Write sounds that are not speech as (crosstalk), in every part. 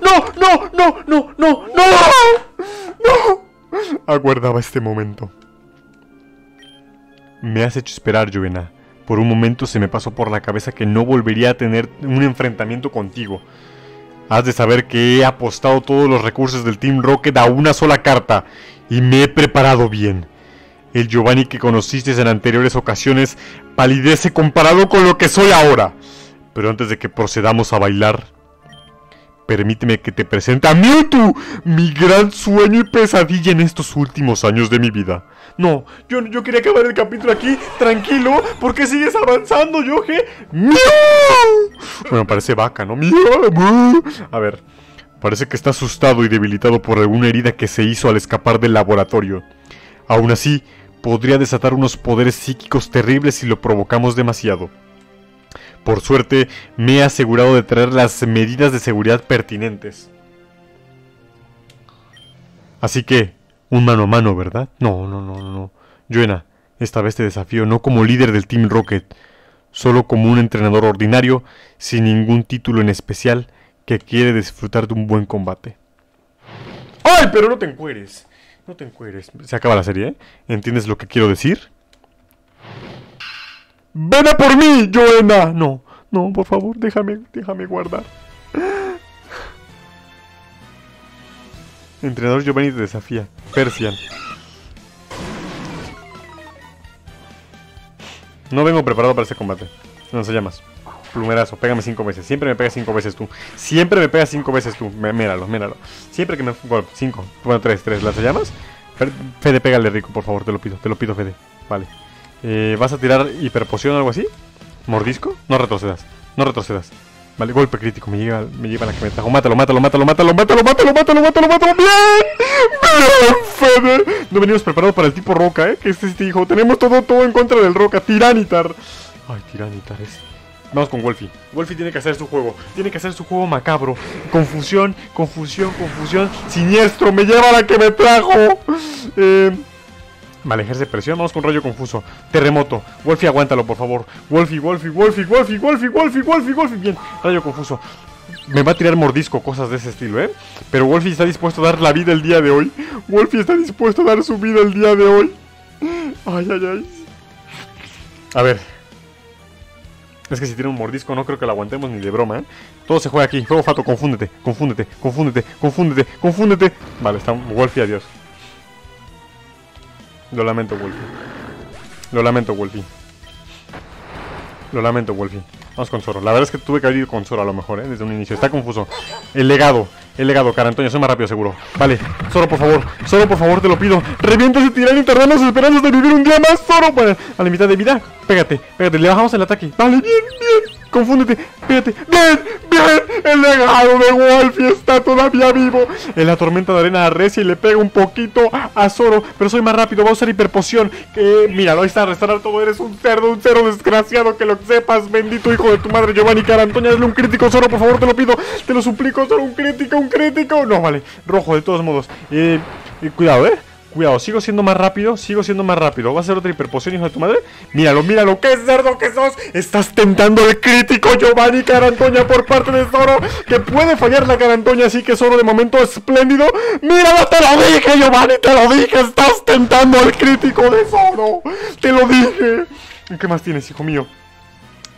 no, no, no, no, no, no, no. Aguardaba este momento. Me has hecho esperar, Jovena. Por un momento se me pasó por la cabeza que no volvería a tener un enfrentamiento contigo. Has de saber que he apostado todos los recursos del Team Rocket a una sola carta y me he preparado bien. El Giovanni que conociste en anteriores ocasiones palidece comparado con lo que soy ahora. Pero antes de que procedamos a bailar, permíteme que te presente a Mewtwo, mi gran sueño y pesadilla en estos últimos años de mi vida. No, yo, yo quería acabar el capítulo aquí, tranquilo, porque sigues avanzando, Yoje. ¡Miau! Bueno, parece vaca, ¿no? ¡Miau! A ver, parece que está asustado y debilitado por alguna herida que se hizo al escapar del laboratorio. Aún así, podría desatar unos poderes psíquicos terribles si lo provocamos demasiado. Por suerte, me he asegurado de traer las medidas de seguridad pertinentes. Así que, un mano a mano, ¿verdad? No, no, no, no. Joena, esta vez te desafío no como líder del Team Rocket, solo como un entrenador ordinario, sin ningún título en especial, que quiere disfrutar de un buen combate. ¡Ay, pero no te encueres! No te encueres. Se acaba la serie, ¿eh? ¿Entiendes lo que quiero decir? ¡Ven a por mí, Joena! No, no, por favor, déjame, déjame guardar. Entrenador Giovanni te desafía. Persian. No vengo preparado para ese combate. No se llamas. Plumerazo, pégame cinco veces. Siempre me pegas cinco veces tú. Siempre me pegas cinco veces tú. Míralo, míralo. Siempre que me. Bueno, cinco. Bueno, tres, tres. ¿Las llamas? Fede, pégale rico, por favor, te lo pido. Te lo pido, Fede. Vale. Eh, ¿Vas a tirar hiperpoción o algo así? ¿Mordisco? No retrocedas. No retrocedas. Vale, golpe crítico. Me lleva, me lleva la que me trajo. Mátalo, mátalo, mátalo, mátalo, mátalo, mátalo, mátalo, mátalo, mátalo. ¡Bien! ¡Bien, Fede! No venimos preparados para el tipo roca, ¿eh? Que este, este hijo. Tenemos todo, todo en contra del roca. Tiranitar. Ay, Tiranitar es. Vamos con Wolfie. Wolfie tiene que hacer su juego. Tiene que hacer su juego macabro. Confusión, confusión, confusión. Siniestro. Me lleva la que me trajo. Eh. Vale, ejerce presión. Vamos con rayo confuso. Terremoto. Wolfie, aguántalo, por favor. Wolfie, Wolfie, Wolfie, Wolfie, Wolfie, Wolfie, Wolfie, Wolfie. Bien. Rayo confuso. Me va a tirar mordisco, cosas de ese estilo, ¿eh? Pero Wolfie está dispuesto a dar la vida el día de hoy. Wolfie está dispuesto a dar su vida el día de hoy. Ay, ay, ay. A ver, es que si tiene un mordisco no creo que lo aguantemos ni de broma, ¿eh? Todo se juega aquí. Fuego Fato, confúndete, confúndete, confúndete, confúndete, confúndete. Vale, está Wolfie, adiós. Lo lamento, Wolfie. Lo lamento, Wolfie. Lo lamento, Wolfie. Vamos con Zoro. La verdad es que tuve que haber ido con Zoro a lo mejor, ¿eh? Desde un inicio. Está confuso. El legado. El legado, cara Antonio. Soy más rápido, seguro. Vale. Zoro, por favor. Zoro, por favor, te lo pido. Revienta ese tirano y tardamos esperanzas de vivir un día más, Zoro. A la mitad de vida. Pégate, pégate. Le bajamos el ataque. Vale, bien, bien. Confúndete, pégate. Bien, bien. El legado de Wolfie está todavía vivo. En la tormenta de arena arrecia y le pega un poquito a Zoro. Pero soy más rápido. Voy a usar hiperpoción. Que, mira, ahí está. Restaurar todo. Eres un cerdo, un cerdo desgraciado. Que lo sepas. Bendito hijo de tu madre, Giovanni Cara Antonio. Hazle un crítico, Zoro, por favor, te lo pido. Te lo suplico, Zoro. Un crítico, un crítico. No, vale. Rojo, de todos modos. Eh, cuidado, eh. Cuidado, sigo siendo más rápido, sigo siendo más rápido. ¿Va a ser otra hiperpoción, hijo de tu madre? Míralo, míralo, qué cerdo que sos. Estás tentando el crítico Giovanni Carantoña por parte de Zoro. Que puede fallar la Carantoña, así que Zoro de momento espléndido. Míralo, te lo dije, Giovanni, te lo dije. Estás tentando el crítico de Zoro. Te lo dije. ¿Qué más tienes, hijo mío?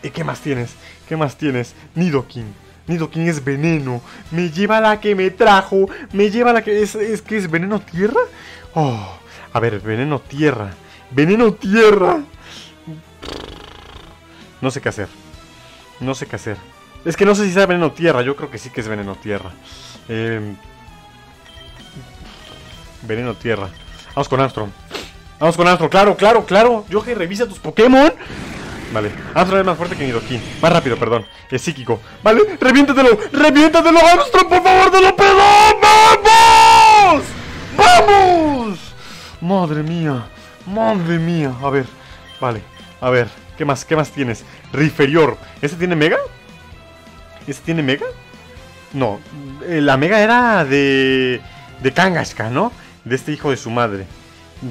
¿Y qué más tienes? ¿Qué más tienes? Nidoking. Nidoking es veneno. Me lleva la que me trajo. Me lleva la que. ¿Es, es que es veneno tierra? Oh, a ver, veneno tierra. Veneno tierra. No sé qué hacer. No sé qué hacer. Es que no sé si sea veneno tierra. Yo creo que sí que es veneno tierra. Eh, veneno tierra. Vamos con Armstrong. Vamos con Armstrong. Claro, claro, claro. Yo que revisa tus Pokémon. Vale, Armstrong es más fuerte que Nidoking. Más rápido, perdón. Es psíquico. Vale, reviéntatelo. Reviéntatelo, Armstrong, por favor, te lo pedo. ¡Vamos! ¡Vamos! Madre mía, madre mía. A ver, vale, a ver, ¿qué más? ¿Qué más tienes? Riferior. ¿Este tiene mega? ¿Este tiene mega? No, eh, la mega era de. de Kangaskha, ¿no? De este hijo de su madre.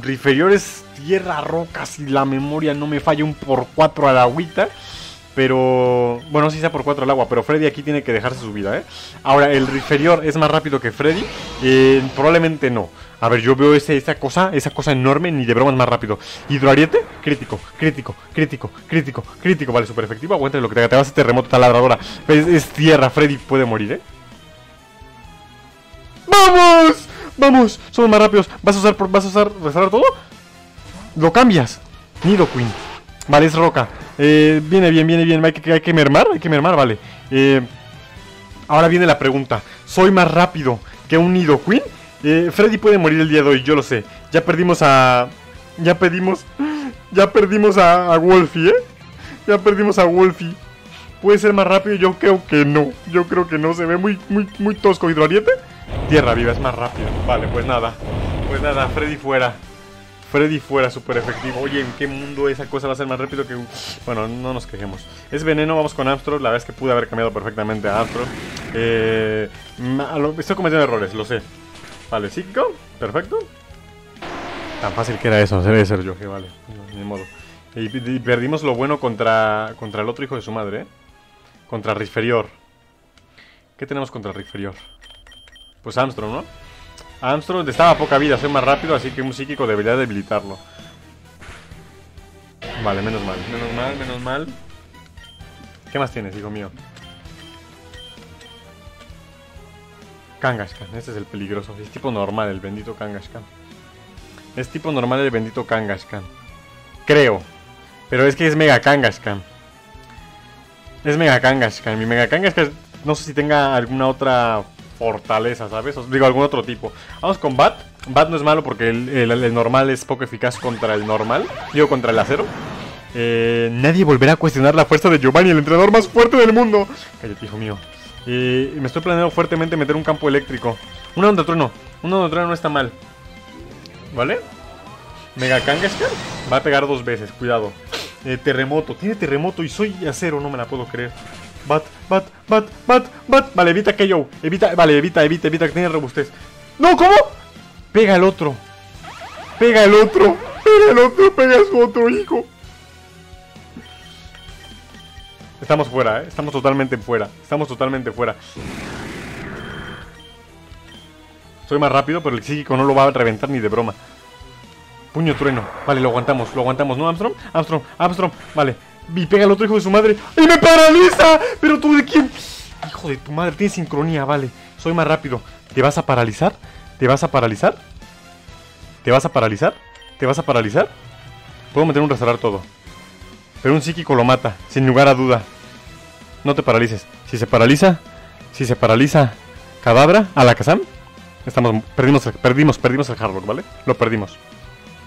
Riferior es tierra, roca, si la memoria no me falla un por cuatro a la agüita. Pero, bueno, sí sea por 4 al agua, pero Freddy aquí tiene que dejarse su vida, ¿eh? Ahora, ¿el inferior es más rápido que Freddy? Eh, probablemente no. A ver, yo veo ese, esa cosa, esa cosa enorme, ni de broma es más rápido. Hidroariete, crítico, crítico, crítico, crítico, crítico. Vale, súper efectivo. Aguante lo que te, te vas a terremoto taladradora. Es, es tierra, Freddy puede morir, ¿eh? ¡Vamos! ¡Vamos! Somos más rápidos. ¿Vas a usar, vas a usar restaurar todo? Lo cambias. Nido Queen. Vale, es roca. Eh, viene bien, viene bien. Hay que, hay que mermar, hay que mermar, vale. Eh, ahora viene la pregunta. ¿Soy más rápido que un Nido Queen? Eh, Freddy puede morir el día de hoy, yo lo sé. Ya perdimos a... Ya perdimos... Ya perdimos a, a Wolfie, ¿eh? Ya perdimos a Wolfie. ¿Puede ser más rápido? Yo creo que no. Yo creo que no. Se ve muy, muy, muy tosco. ¿Hidroariete? Tierra viva, es más rápido. Vale, pues nada. Pues nada, Freddy fuera. Freddy fuera, súper efectivo. Oye, ¿en qué mundo esa cosa va a ser más rápido que... Bueno, no nos quejemos. Es veneno, vamos con Amstrad. La verdad es que pude haber cambiado perfectamente a Amstrad. Eh, estoy cometiendo errores, lo sé. Vale, psíquico, perfecto. Tan fácil que era eso, debe ser yo, que vale, ni modo. Y, y, perdimos lo bueno contra, contra el otro hijo de su madre, ¿eh? Contra Riferior. ¿Qué tenemos contra Riferior? Pues Armstrong, ¿no? Armstrong estaba poca vida, soy más rápido, así que un psíquico debería debilitarlo. Vale, menos mal, menos mal, menos mal. ¿Qué más tienes, hijo mío? Kangaskhan, este es el peligroso. Es tipo normal el bendito Kangaskhan. Es tipo normal el bendito Kangaskhan. Creo. Pero es que es Mega Kangaskhan. Es Mega Kangaskhan. Mi Mega Kangaskhan no sé si tenga alguna otra fortaleza, ¿sabes? O, digo, algún otro tipo. Vamos con Bat. Bat no es malo porque el, normal es poco eficaz contra el normal. Digo, contra el acero. Eh, nadie volverá a cuestionar la fuerza de Giovanni, el entrenador más fuerte del mundo. Cállate, hijo mío. Eh, me estoy planeando fuertemente meter un campo eléctrico. Una onda trueno. Una onda trueno no está mal. ¿Vale? Mega Kangaskhan va a pegar dos veces, cuidado. Eh, terremoto, tiene terremoto y soy acero, no me la puedo creer. Bat, bat, bat, bat, bat. Vale, evita que yo. Evita, vale, evita, evita, evita que tiene robustez. ¡No, cómo! Pega el otro. Pega el otro. Pega el otro, pega a su otro hijo. Estamos fuera, ¿eh? Estamos totalmente fuera. Estamos totalmente fuera. Soy más rápido, pero el psíquico no lo va a reventar ni de broma. Puño trueno. Vale, lo aguantamos, lo aguantamos, ¿no, Armstrong? Armstrong, Armstrong. Vale. Y pega al otro hijo de su madre. ¡Y me paraliza! ¿Pero tú de quién? Hijo de tu madre, tiene sincronía, vale. Soy más rápido. ¿Te vas a paralizar? ¿Te vas a paralizar? ¿Te vas a paralizar? ¿Te vas a paralizar? Puedo meter un restaurar todo. Pero un psíquico lo mata, sin lugar a duda. No te paralices. Si se paraliza, si se paraliza Cadabra a la Kazam, estamos perdimos perdimos perdimos el hard rock, ¿vale? Lo perdimos.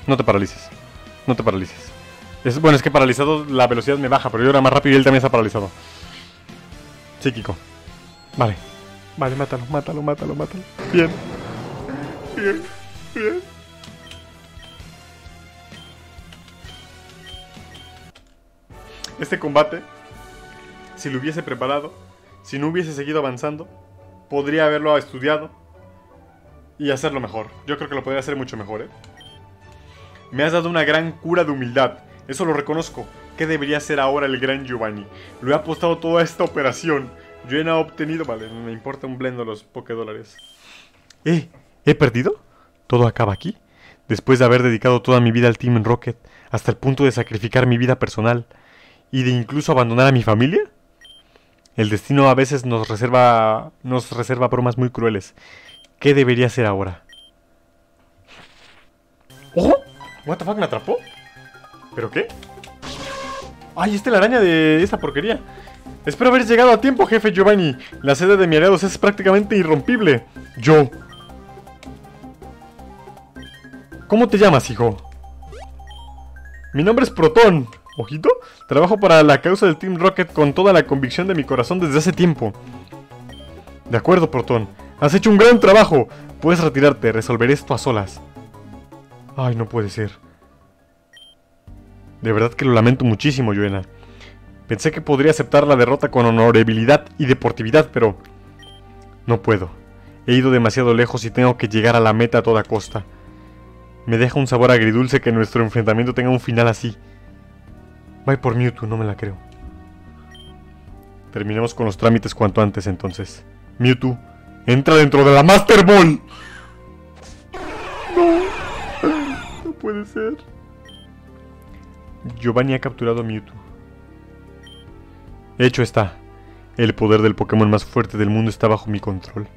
No te paralices. No te paralices. Es, bueno, es que paralizado la velocidad me baja, pero yo era más rápido y él también está paralizado. Psíquico. Vale. Vale, mátalo, mátalo, mátalo, mátalo. Bien. Bien. Bien. Este combate, si lo hubiese preparado, si no hubiese seguido avanzando, podría haberlo estudiado y hacerlo mejor. Yo creo que lo podría hacer mucho mejor, ¿eh? Me has dado una gran cura de humildad. Eso lo reconozco. ¿Qué debería ser ahora el gran Giovanni? Lo he apostado toda esta operación. Yo he obtenido... Vale, me importa un blendo los dólares. ¿Eh? ¿He perdido? ¿Todo acaba aquí? Después de haber dedicado toda mi vida al Team Rocket, hasta el punto de sacrificar mi vida personal y de incluso abandonar a mi familia? El destino a veces nos reserva nos reserva bromas muy crueles. ¿Qué debería ser ahora? ¡Ojo! ¿What the fuck? ¿Me atrapó? ¿Pero qué? ¡Ay, esta es la araña de esta porquería! Espero haber llegado a tiempo, jefe Giovanni. La sede de mi aliados es prácticamente irrompible. Yo. ¿Cómo te llamas, hijo? Mi nombre es Proton. ¿Ojito? Trabajo para la causa del Team Rocket con toda la convicción de mi corazón desde hace tiempo. De acuerdo, Proton. Has hecho un gran trabajo. Puedes retirarte, resolver esto a solas. Ay, no puede ser. De verdad que lo lamento muchísimo, Joena. Pensé que podría aceptar la derrota con honorabilidad y deportividad, pero... No puedo. He ido demasiado lejos y tengo que llegar a la meta a toda costa. Me deja un sabor agridulce que nuestro enfrentamiento tenga un final así. Voy por Mewtwo, no me la creo. Terminemos con los trámites cuanto antes entonces. Mewtwo, entra dentro de la Master Ball. No, no puede ser. Giovanni ha capturado a Mewtwo. Hecho está. El poder del Pokémon más fuerte del mundo está bajo mi control.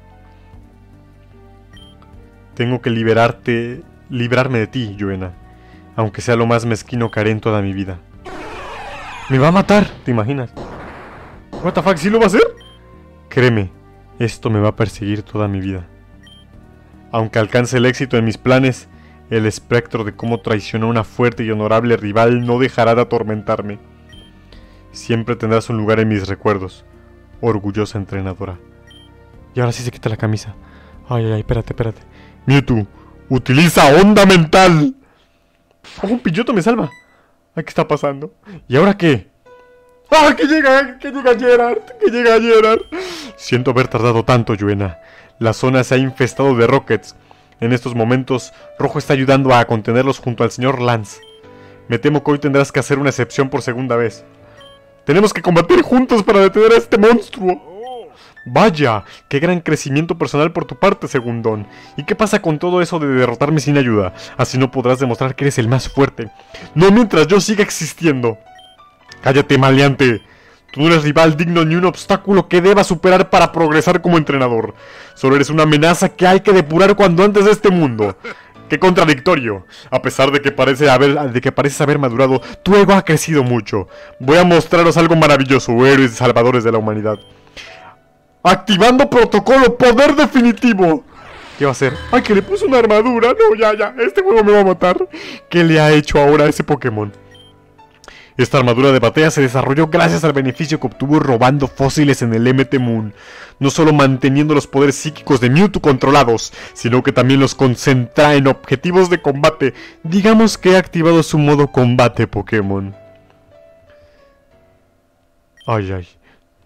Tengo que liberarte, librarme de ti, Yuena, aunque sea lo más mezquino que haré en toda mi vida. Me va a matar, ¿te imaginas? What the fuck, ¿sí lo va a hacer? Créeme, esto me va a perseguir toda mi vida. Aunque alcance el éxito en mis planes, el espectro de cómo traicionó a una fuerte y honorable rival no dejará de atormentarme. Siempre tendrás un lugar en mis recuerdos, orgullosa entrenadora. Y ahora sí se quita la camisa. Ay, ay, ay, espérate, espérate. Mewtwo, utiliza onda mental. ¡Oh, un pilloto me salva! ¿qué está pasando? ¿Y ahora qué? ¡Ah, que llega, que llega Gerard! ¡Que llega Gerard! Siento haber tardado tanto, Yuena. La zona se ha infestado de rockets. En estos momentos, Rojo está ayudando a contenerlos junto al señor Lance. Me temo que hoy tendrás que hacer una excepción por segunda vez. Tenemos que combatir juntos para detener a este monstruo. Vaya, qué gran crecimiento personal por tu parte, Segundón. ¿Y qué pasa con todo eso de derrotarme sin ayuda? Así no podrás demostrar que eres el más fuerte. No mientras yo siga existiendo. Cállate, maleante. Tú no eres rival digno ni un obstáculo que deba superar para progresar como entrenador. Solo eres una amenaza que hay que depurar cuando antes de este mundo. ¡Qué contradictorio! A pesar de que, parece haber, de que pareces haber madurado, tu ego ha crecido mucho. Voy a mostraros algo maravilloso, héroes salvadores de la humanidad. Activando protocolo poder definitivo. ¿Qué va a hacer? ¡Ay, que le puso una armadura! No, ya, ya. Este juego me va a matar. ¿Qué le ha hecho ahora a ese Pokémon? Esta armadura de batalla se desarrolló gracias al beneficio que obtuvo robando fósiles en el MT Moon, no solo manteniendo los poderes psíquicos de Mewtwo controlados, sino que también los concentra en objetivos de combate. Digamos que ha activado su modo combate Pokémon. Ay, ay,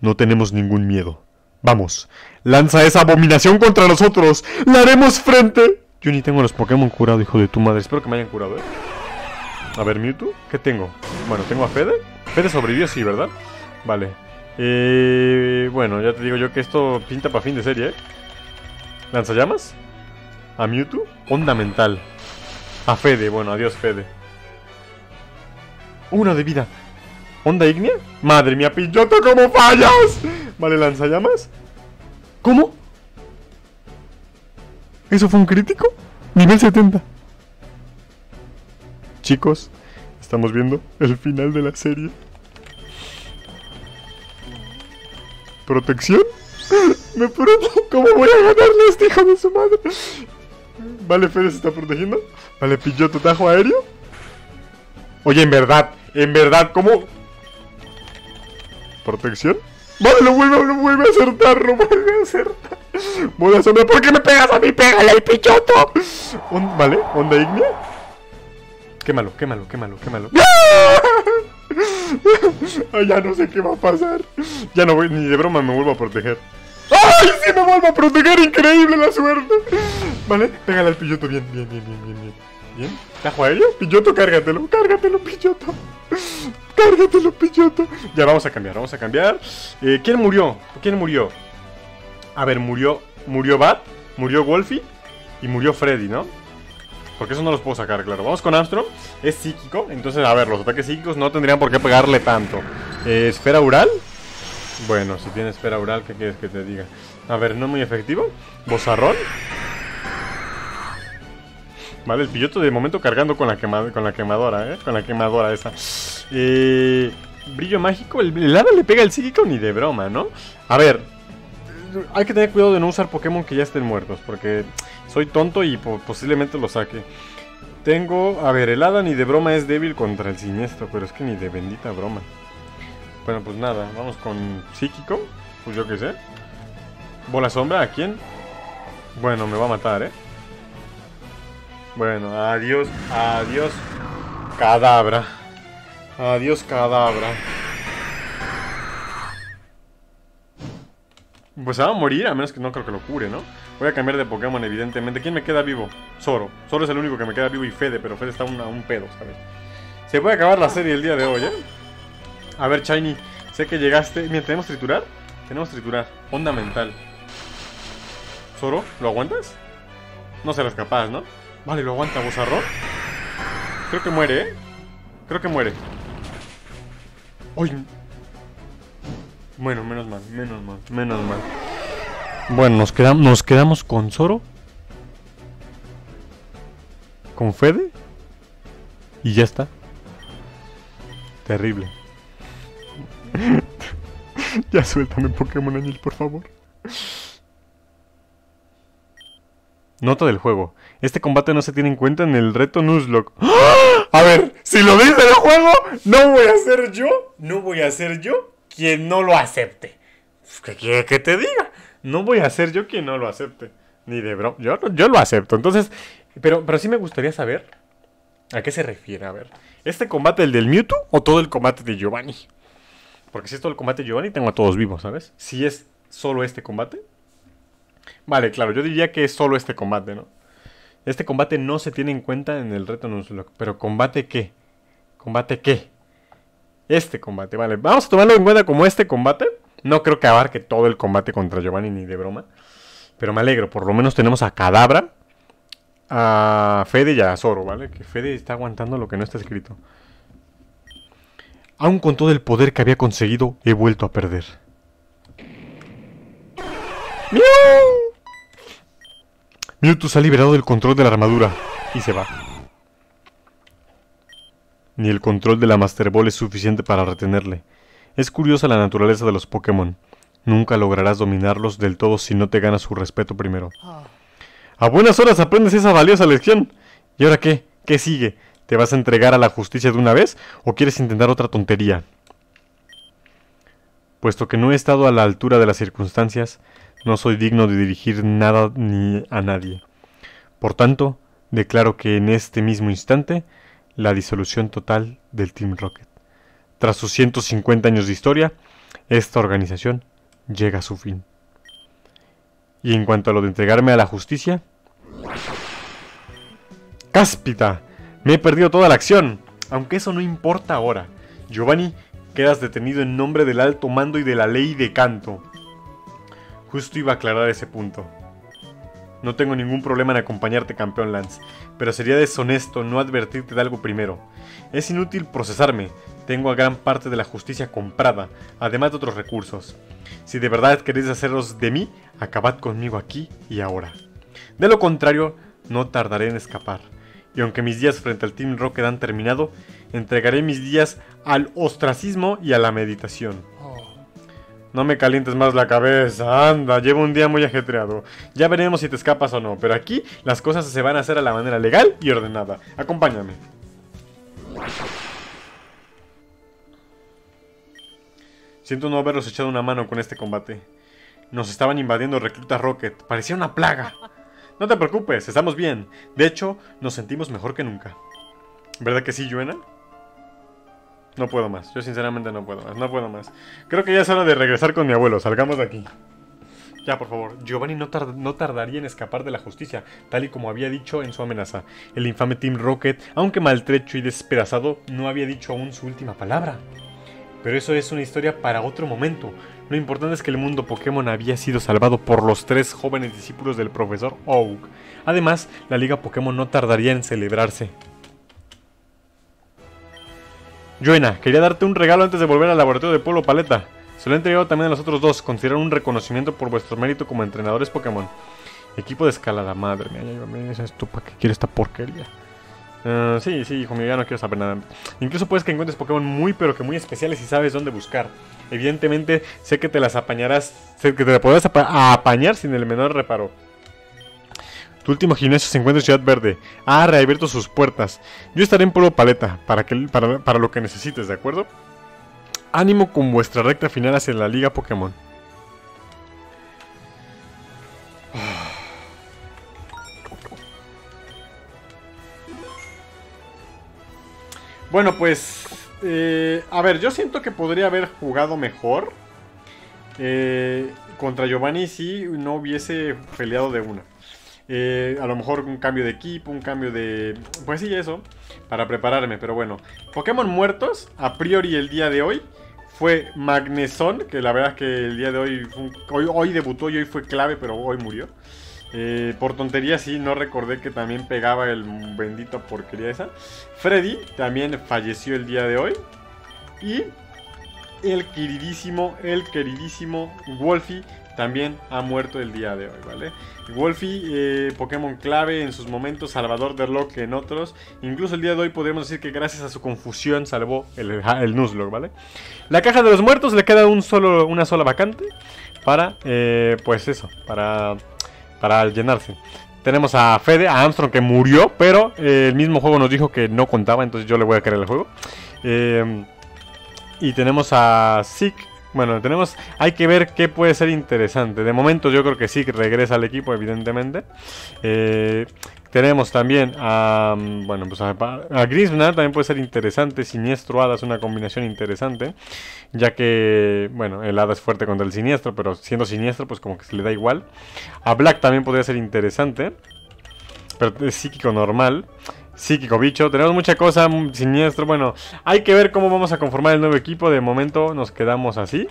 no tenemos ningún miedo. Vamos, lanza esa abominación contra nosotros. ¡La haremos frente! Yo ni tengo los Pokémon curados, hijo de tu madre. Espero que me hayan curado, ¿eh? A ver, Mewtwo, ¿qué tengo? Bueno, tengo a Fede. Fede sobrevivió, sí, ¿verdad? Vale. Eh, bueno, ya te digo yo que esto pinta para fin de serie, ¿eh? ¿Lanzallamas? ¿A Mewtwo? Onda mental. A Fede, bueno, adiós Fede. Una de vida. ¿Onda ígnea? Madre mía, Pilloto, ¿cómo fallas? Vale, lanzallamas. ¿Cómo? ¿Eso fue un crítico? Nivel 70. Chicos, estamos viendo el final de la serie. ¿Protección? (laughs) Me protejo. ¿Cómo voy a ganarle a este hijo de su madre? Vale, Fede se está protegiendo. Vale, Pilloto, tajo aéreo. Oye, en verdad, en verdad, ¿cómo? ¿Protección? Vale, lo vuelve, lo vuelve a acertar, lo vuelve a acertar. Voy a sonar. ¿Por qué me pegas a mí? ¡Pégale al Pilloto! Un- vale, onda ígnea. Quémalo, quémalo, quémalo, quémalo. Ay, (laughs) ya no sé qué va a pasar. Ya no voy, ni de broma me vuelvo a proteger. ¡Ay, sí me vuelvo a proteger! ¡Increíble la suerte! Vale, pégale al pilloto bien, bien, bien, bien, bien, bien. ¿Bien? ¿Tajo aéreo? Pilloto, cárgatelo, cárgatelo, pilloto. Cárgatelo, pilloto. Ya vamos a cambiar, vamos a cambiar. Eh, ¿Quién murió? ¿Quién murió? A ver, murió. Murió Bat, murió Wolfie y murió Freddy, ¿no? Porque eso no los puedo sacar, claro. Vamos con Armstrong. Es psíquico. Entonces, a ver, los ataques psíquicos no tendrían por qué pegarle tanto. Eh, ¿Esfera Ural? Bueno, si tiene esfera Ural, ¿qué quieres que te diga? A ver, no muy efectivo. ¿Bozarrón? Vale, el pilloto de momento cargando con la, quema- con la quemadora, ¿eh? Con la quemadora esa. Eh, brillo mágico. ¿El, el le pega el psíquico ni de broma, ¿no? A ver, hay que tener cuidado de no usar Pokémon que ya estén muertos, porque soy tonto y po- posiblemente lo saque. Tengo, a ver, el hada ni de broma es débil contra el siniestro, pero es que ni de bendita broma. Bueno, pues nada, vamos con psíquico, pues yo qué sé. Bola sombra, ¿a quién? Bueno, me va a matar, ¿eh? Bueno, adiós, adiós, cadabra. Adiós, cadabra. Pues se va a morir, a menos que no creo que lo cure, ¿no? Voy a cambiar de Pokémon, evidentemente. ¿Quién me queda vivo? Zoro. Zoro es el único que me queda vivo y Fede, pero Fede está un- un pedo, ¿sabes? Se puede acabar la serie el día de hoy, ¿eh? A ver, Shiny. Sé que llegaste. Mira, ¿tenemos triturar? Tenemos triturar. Onda mental. ¿Zoro? ¿Lo aguantas? No serás capaz, ¿no? Vale, lo aguanta, Bozarrón. Creo que muere, ¿eh? Creo que muere. ¡Uy! Bueno, menos mal, menos mal, menos mal. Bueno, nos, quedamos, nos quedamos con Zoro. Con Fede. Y ya está. Terrible. (laughs) ya suéltame Pokémon Añil, por favor. Nota del juego. Este combate no se tiene en cuenta en el reto Nuzlocke. ¡Ah! (gasps) A ver, si lo dice el juego, no voy a ser yo. No voy a ser yo quien no lo acepte. Pues, ¿Qué quiere que te diga? No voy a ser yo quien no lo acepte. Ni de bro. Yo, yo lo acepto. Entonces, pero, pero sí me gustaría saber a qué se refiere. A ver, ¿este combate el del Mewtwo o todo el combate de Giovanni? Porque si es todo el combate de Giovanni, tengo a todos vivos, ¿sabes? Si es solo este combate. Vale, claro, yo diría que es solo este combate, ¿no? Este combate no se tiene en cuenta en el reto Nuzlocke. Pero ¿combate qué? ¿Combate qué? Este combate, vale. Vamos a tomarlo en cuenta como este combate. No creo que abarque todo el combate contra Giovanni ni de broma. Pero me alegro, por lo menos tenemos a Cadabra, a Fede y a Zoro, ¿vale? Que Fede está aguantando lo que no está escrito. Aún con todo el poder que había conseguido, he vuelto a perder. Mewtwo se ha liberado del control de la armadura y se va. Ni el control de la Master Ball es suficiente para retenerle. Es curiosa la naturaleza de los Pokémon. Nunca lograrás dominarlos del todo si no te ganas su respeto primero. A buenas horas aprendes esa valiosa lección. ¿Y ahora qué? ¿Qué sigue? ¿Te vas a entregar a la justicia de una vez o quieres intentar otra tontería? Puesto que no he estado a la altura de las circunstancias, no soy digno de dirigir nada ni a nadie. Por tanto, declaro que en este mismo instante, la disolución total del Team Rocket. Tras sus 150 años de historia, esta organización llega a su fin. Y en cuanto a lo de entregarme a la justicia... ¡Cáspita! Me he perdido toda la acción. Aunque eso no importa ahora. Giovanni, quedas detenido en nombre del alto mando y de la ley de canto. Justo iba a aclarar ese punto. No tengo ningún problema en acompañarte, campeón Lance, pero sería deshonesto no advertirte de algo primero. Es inútil procesarme, tengo a gran parte de la justicia comprada, además de otros recursos. Si de verdad queréis haceros de mí, acabad conmigo aquí y ahora. De lo contrario, no tardaré en escapar. Y aunque mis días frente al Team Rocket han terminado, entregaré mis días al ostracismo y a la meditación. No me calientes más la cabeza, anda, llevo un día muy ajetreado. Ya veremos si te escapas o no, pero aquí las cosas se van a hacer a la manera legal y ordenada. Acompáñame. Siento no haberlos echado una mano con este combate. Nos estaban invadiendo reclutas Rocket, parecía una plaga. No te preocupes, estamos bien. De hecho, nos sentimos mejor que nunca. ¿Verdad que sí, Yuena? No puedo más. Yo sinceramente no puedo más. No puedo más. Creo que ya es hora de regresar con mi abuelo. Salgamos de aquí. Ya, por favor. Giovanni no, no, tardaría en escapar de la justicia, tal y como había dicho en su amenaza. El infame Team Rocket, aunque maltrecho y despedazado, no había dicho aún su última palabra. Pero eso es una historia para otro momento. Lo importante es que el mundo Pokémon había sido salvado por los tres jóvenes discípulos del profesor Oak. Además, la Liga Pokémon no tardaría en celebrarse. Joena, quería darte un regalo antes de volver al laboratorio de Polo Paleta. Se lo he entregado también a los otros dos. Consideran un reconocimiento por vuestro mérito como entrenadores Pokémon. Equipo de escalada, madre mía, ya esto para qué quiere esta porquería. Uh, sí, sí, hijo mío, ya no quiero saber nada. Incluso puedes que encuentres Pokémon muy, pero que muy especiales y sabes dónde buscar. Evidentemente, sé que te las apañarás, sé que te las podrás apañar sin el menor reparo. Tu último gimnasio se encuentra en Ciudad Verde. Ha reabierto sus puertas. Yo estaré en Pueblo Paleta para, que, para, para lo que necesites, ¿de acuerdo? Ánimo con vuestra recta final hacia la Liga Pokémon. Bueno, pues... Eh, a ver, yo siento que podría haber jugado mejor. Eh, contra Giovanni si no hubiese peleado de una. Eh, a lo mejor un cambio de equipo, un cambio de... Pues sí, eso, para prepararme, pero bueno. Pokémon muertos, a priori el día de hoy, fue Magneson, que la verdad es que el día de hoy, hoy, hoy, debutó y hoy fue clave, pero hoy murió. Eh, por tontería sí, no recordé que también pegaba el bendito porquería esa. Freddy también falleció el día de hoy. Y el queridísimo, el queridísimo Wolfie también ha muerto el día de hoy, ¿vale? Wolfie, eh, Pokémon clave en sus momentos, salvador de Locke en otros. Incluso el día de hoy podríamos decir que gracias a su confusión salvó el, el Nuzlocke, ¿vale? La caja de los muertos le queda un solo, una sola vacante para, eh, pues eso, para, para llenarse. Tenemos a Fede, a Armstrong que murió, pero eh, el mismo juego nos dijo que no contaba, entonces yo le voy a creer el juego. y tenemos a Zeke bueno, tenemos. Hay que ver qué puede ser interesante. De momento, yo creo que que regresa al equipo, evidentemente. Eh, tenemos también a. Mm, bueno, pues a, a también puede ser interesante. Siniestro Hada es una combinación interesante. Ya que, bueno, el Hada es fuerte contra el siniestro, pero siendo siniestro, pues como que se le da igual. A Black también podría ser interesante. Pero es psíquico normal. Psíquico bicho, tenemos mucha cosa, siniestro, bueno, hay que ver cómo vamos a conformar el nuevo equipo, de momento nos quedamos así.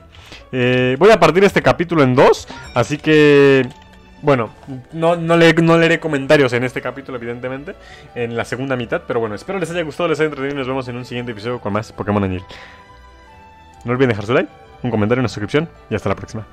Eh, voy a partir este capítulo en dos, así que, bueno, no, no, no leeré comentarios en este capítulo, evidentemente, en la segunda mitad, pero bueno, espero les haya gustado, les haya entretenido y nos vemos en un siguiente episodio con más Pokémon Anil. No olviden dejar su like, un comentario, una suscripción y hasta la próxima.